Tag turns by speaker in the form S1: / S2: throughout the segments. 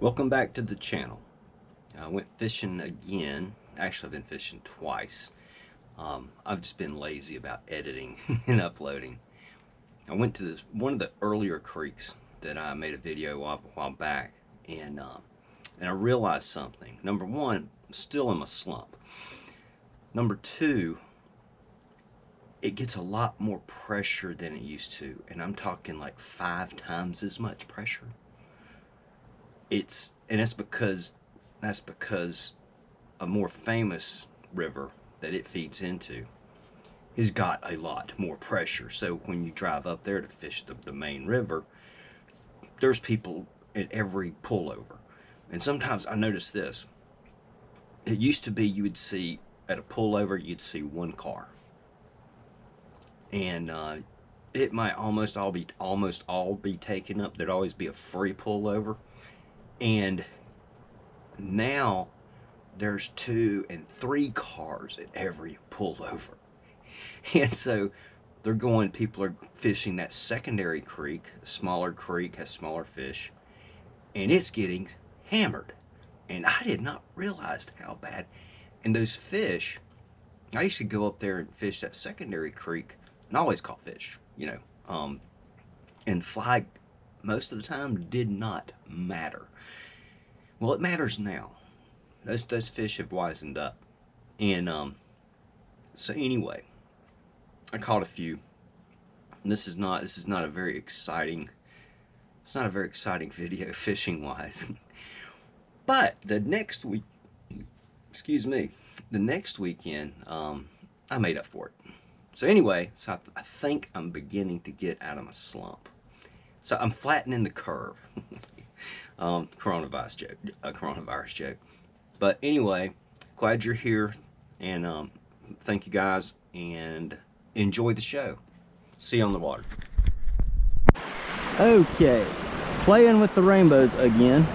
S1: Welcome back to the channel. I went fishing again. Actually, I've been fishing twice. Um, I've just been lazy about editing and uploading. I went to this one of the earlier creeks that I made a video of a while back, and uh, and I realized something. Number one, still in a slump. Number two, it gets a lot more pressure than it used to, and I'm talking like five times as much pressure. It's and it's because that's because a more famous river that it feeds into has got a lot more pressure. So when you drive up there to fish the, the main river, there's people at every pullover. And sometimes I notice this. It used to be you would see at a pullover, you'd see one car. And uh, it might almost all be almost all be taken up. There'd always be a free pullover. And now there's two and three cars at every pullover. And so they're going, people are fishing that secondary creek, smaller creek, has smaller fish, and it's getting hammered. And I did not realize how bad. And those fish, I used to go up there and fish that secondary creek and always caught fish, you know. Um, and fly most of the time did not matter. Well, it matters now. Those those fish have wisened up, and um, so anyway, I caught a few. And this is not this is not a very exciting. It's not a very exciting video fishing wise, but the next week, excuse me, the next weekend, um, I made up for it. So anyway, so I, I think I'm beginning to get out of my slump. So I'm flattening the curve. um, coronavirus joke, a coronavirus joke. But anyway, glad you're here, and um, thank you guys, and enjoy the show. See you on the water.
S2: Okay, playing with the rainbows again.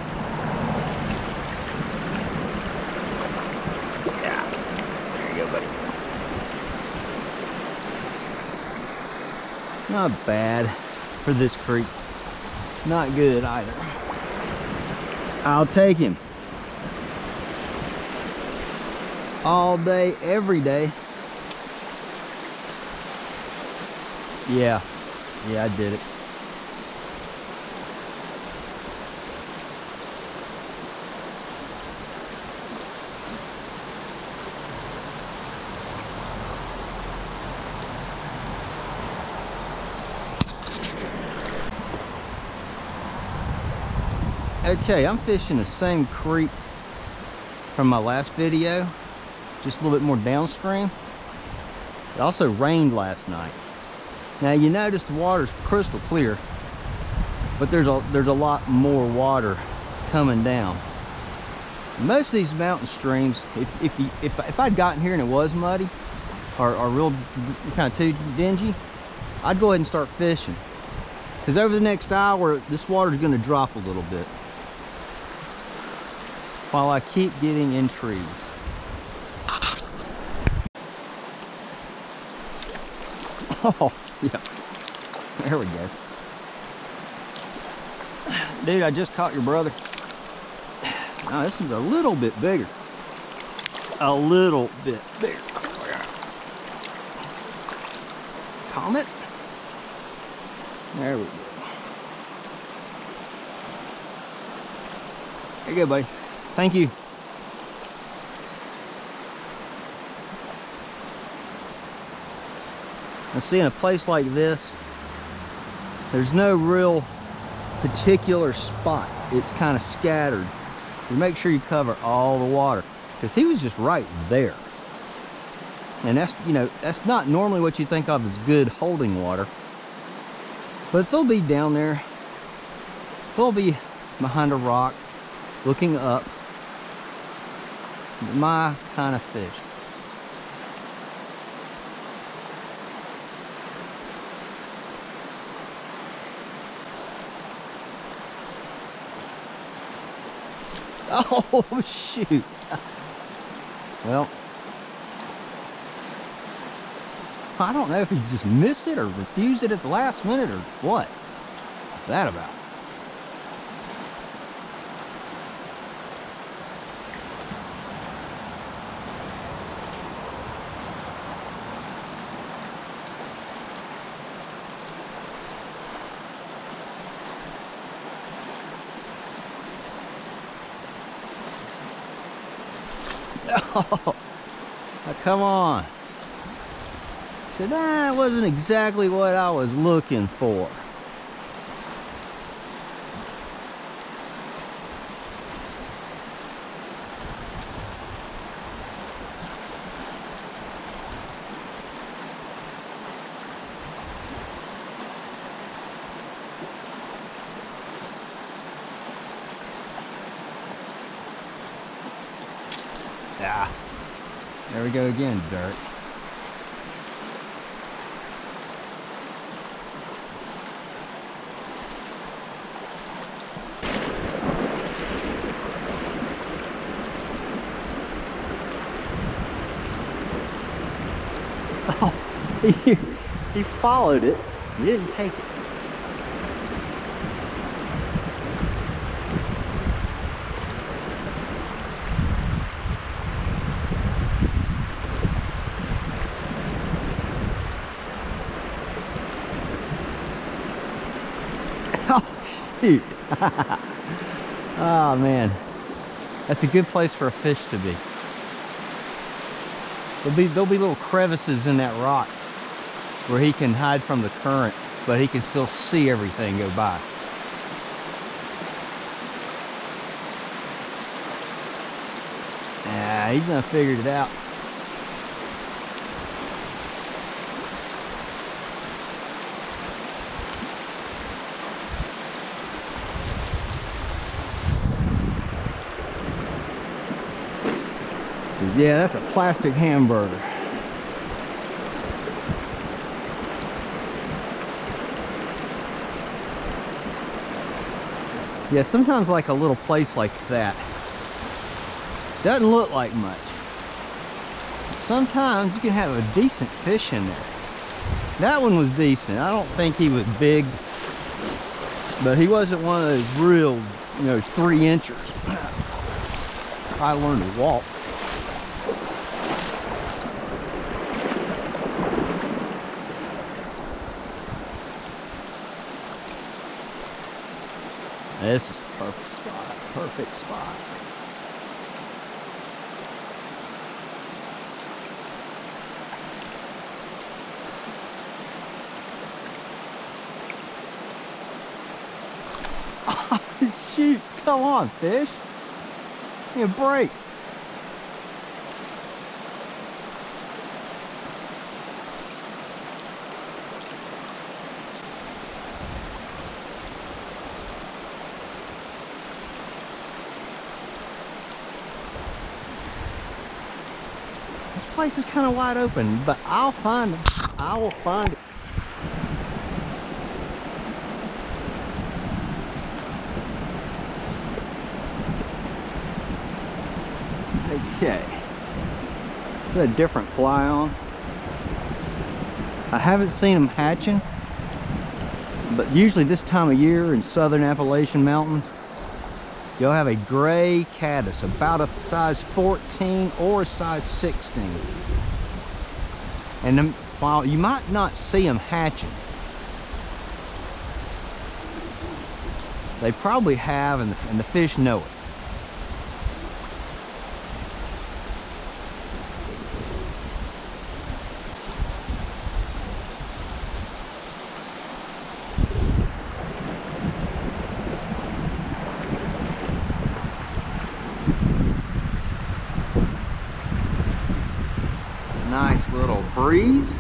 S2: Yeah, there you go, buddy. Not bad for this creek. Not good either. I'll take him. All day, every day. Yeah, yeah, I did it. Okay, I'm fishing the same creek from my last video, just a little bit more downstream. It also rained last night. Now you notice the water's crystal clear, but there's a there's a lot more water coming down. Most of these mountain streams, if if you, if, if I'd gotten here and it was muddy, or, or real kind of too dingy, I'd go ahead and start fishing. Because over the next hour, this water's going to drop a little bit while I keep getting in trees. Oh, yeah. There we go. Dude, I just caught your brother. Now, this is a little bit bigger. A little bit bigger. Comet? There we go. There you go, buddy. Thank you. And see, in a place like this, there's no real particular spot. It's kind of scattered. So make sure you cover all the water because he was just right there. And that's, you know, that's not normally what you think of as good holding water. But they'll be down there. They'll be behind a rock, looking up. My kind of fish. Oh, shoot. Well, I don't know if he just missed it or refused it at the last minute or what. What's that about? Oh, come on. Said, that wasn't exactly what I was looking for. Ah, there we go again, dirt. Oh, he, he followed it. He didn't take it. Oh, shoot. oh, man. That's a good place for a fish to be. There'll be, there'll be little crevices in that rock where he can hide from the current, but he can still see everything go by. Ah, he's done figured it out. Yeah, that's a plastic hamburger. Yeah, sometimes like a little place like that doesn't look like much. Sometimes you can have a decent fish in there. That one was decent. I don't think he was big, but he wasn't one of those real, you know, three inchers. I learned to walk. This is a perfect spot. Perfect spot. Oh, shoot. Come on, fish. A break. Place is kind of wide open, but I'll find them. I will find it. Okay. A different fly on. I haven't seen them hatching, but usually this time of year in southern Appalachian Mountains, you'll have a gray caddis, about a size 14 or a size 16. And them, while you might not see them hatching, they probably have, and the, and the fish know it. Breeze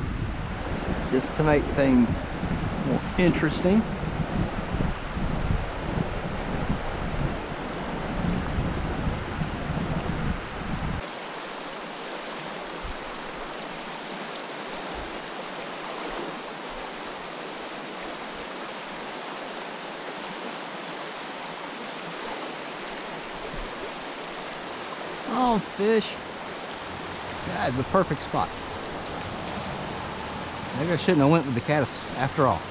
S2: just to make things more interesting. Oh, fish. That is a perfect spot. Maybe I shouldn't have went with the caddis after all.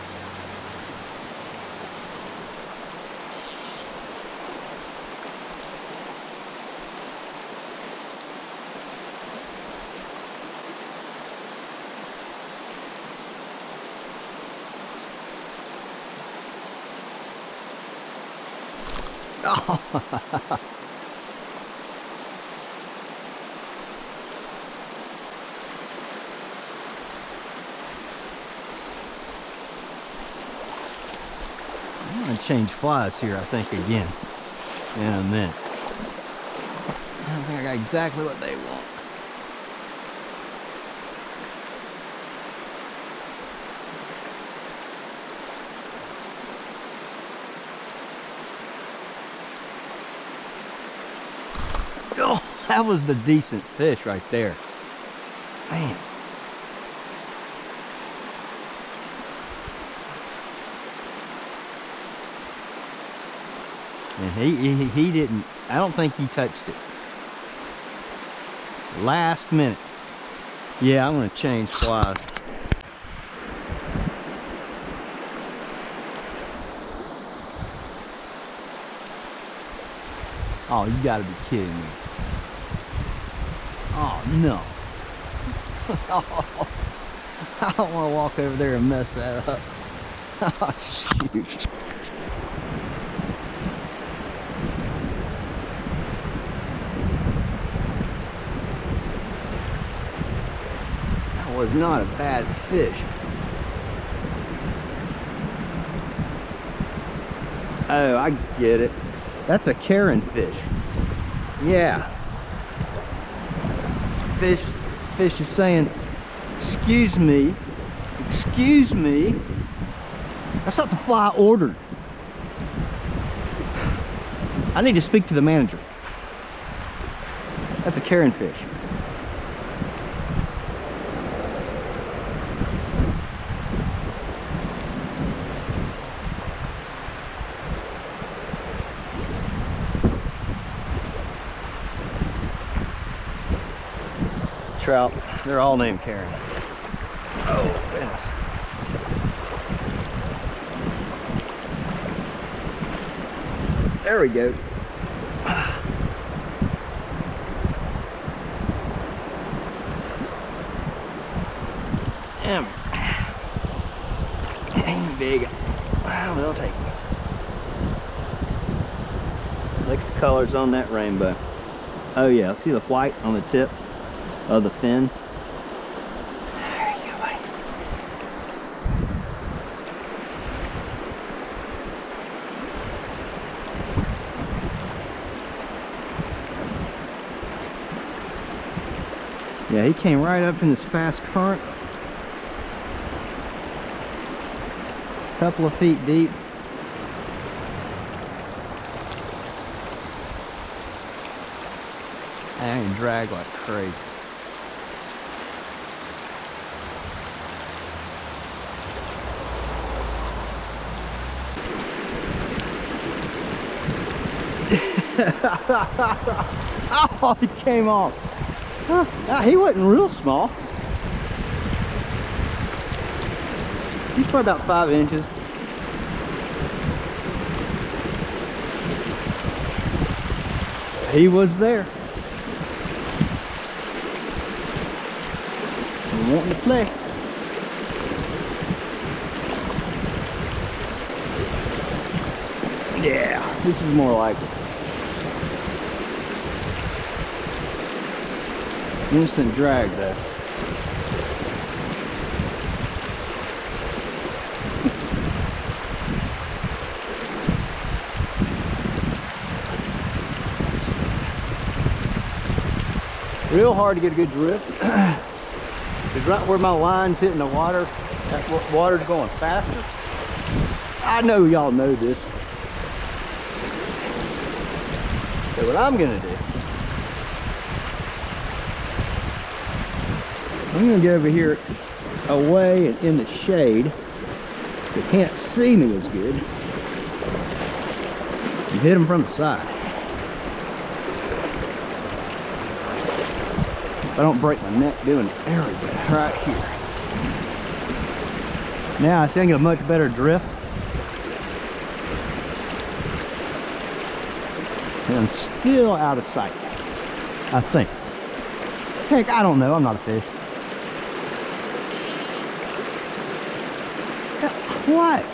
S2: Oh. change flies here, I think, again in a minute. I think I got exactly what they want. Oh, that was the decent fish right there. Man. And he, he, he didn't, I don't think he touched it. Last minute. Yeah, I'm gonna change flies. Oh, you gotta be kidding me. Oh, no. I don't want to walk over there and mess that up. Oh, shoot. Was not a bad fish. Oh, I get it. That's a Karen fish. Yeah. Fish, fish is saying, excuse me, excuse me. That's not the fly I ordered. I need to speak to the manager. That's a Karen fish. Trout. They're all named Karen. Oh, goodness. There we go. Damn. Ain't big. Ah, They'll take it. Look at the colors on that rainbow. Oh yeah, see the white on the tip? Of the fins. Yeah, he came right up in this fast current. A couple of feet deep. And he drag like crazy. oh, he came off. Huh. Nah, he wasn't real small. He's probably about five inches. He was there. Wanting to play. Yeah, this is more like it. Instant drag there. Real hard to get a good drift. Because right where my line's hitting the water, that water's going faster. I know y'all know this. So what I'm gonna do I'm gonna get over here away and in the shade. They can't see me as good. You hit them from the side. If I don't break my neck doing it. There we go, right here. Now I get a much better drift. And I'm still out of sight. I think. Heck, I don't know. I'm not a fish. What?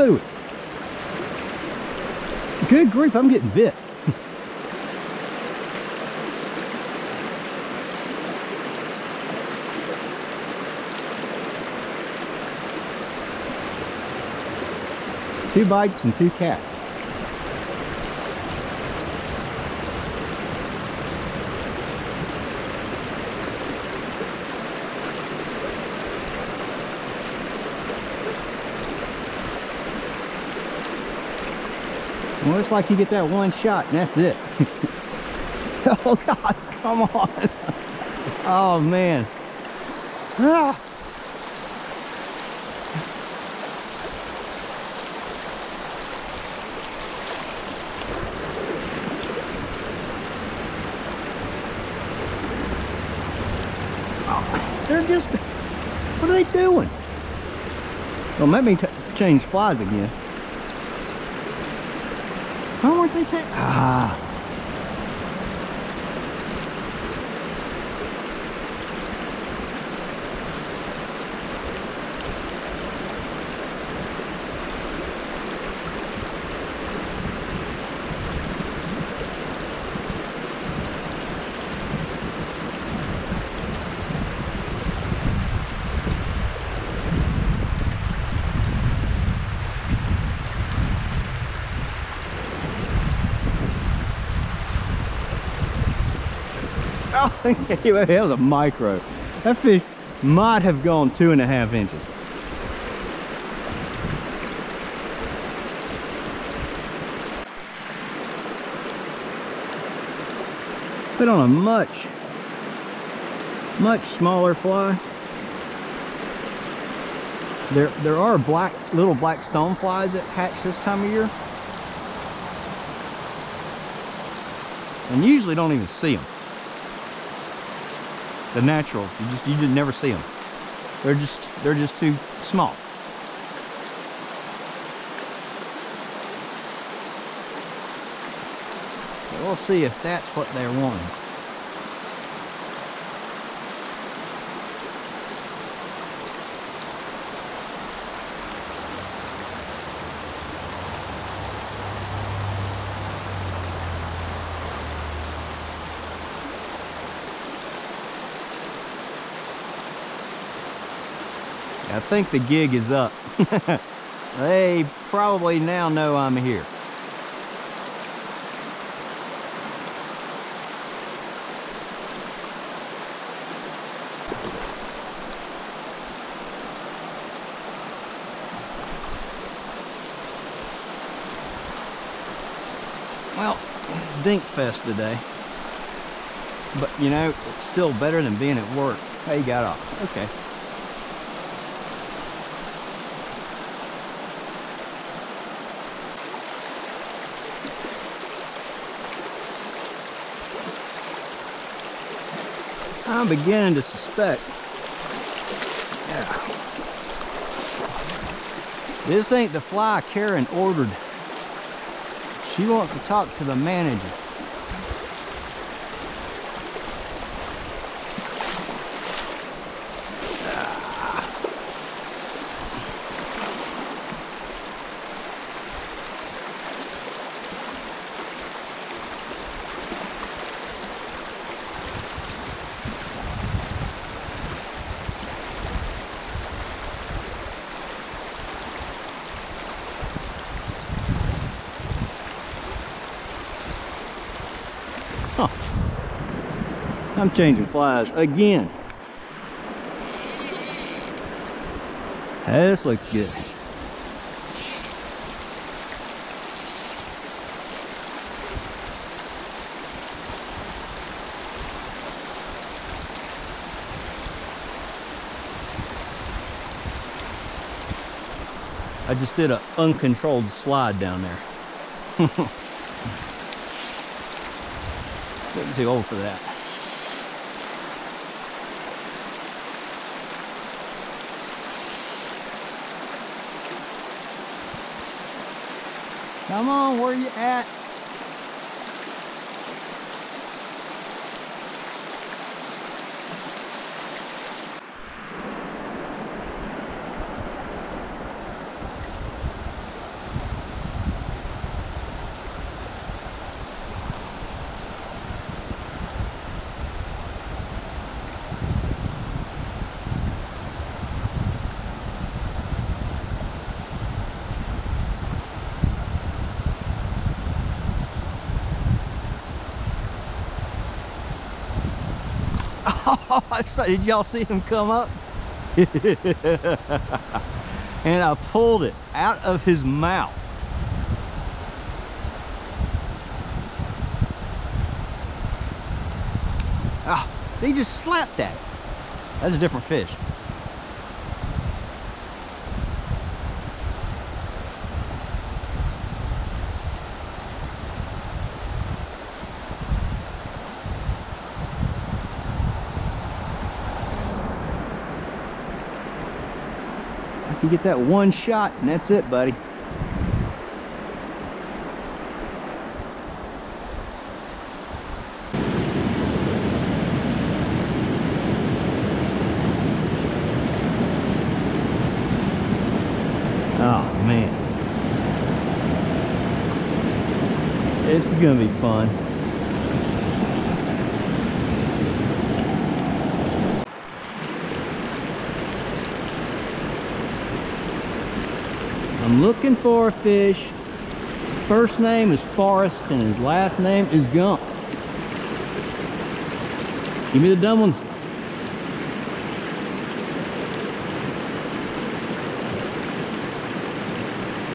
S2: through it. Good grief, I'm getting bit. two bites and two casts. Well, it's like you get that one shot and that's it. oh God, come on. oh man. Ah. They're just, what are they doing? Well, let me change flies again. Why weren't they taking, ah. Oh, that was a micro. That fish might have gone two and a half inches. Put on a much, much smaller fly. There, there are black, little black stone flies that hatch this time of year. And usually don't even see them the naturals. You just you just never see them. They're just they're just too small. So we'll see if that's what they're wanting. I think the gig is up. they probably now know I'm here. Well, Dink Fest today. But you know, it's still better than being at work. Hey, got off. Okay. I'm beginning to suspect. Yeah. This ain't the fly Karen ordered. She wants to talk to the manager. I'm changing flies again. This looks good. I just did an uncontrolled slide down there. Getting too old for that. Come on, where you at? Oh, I saw, did y'all see him come up? and I pulled it out of his mouth. Ah, he just slapped that. That's a different fish. Can get that one shot and that's it, buddy. Oh man. This is gonna be fun. I'm looking for fish. First name is Forrest and his last name is Gump. Give me the dumb ones.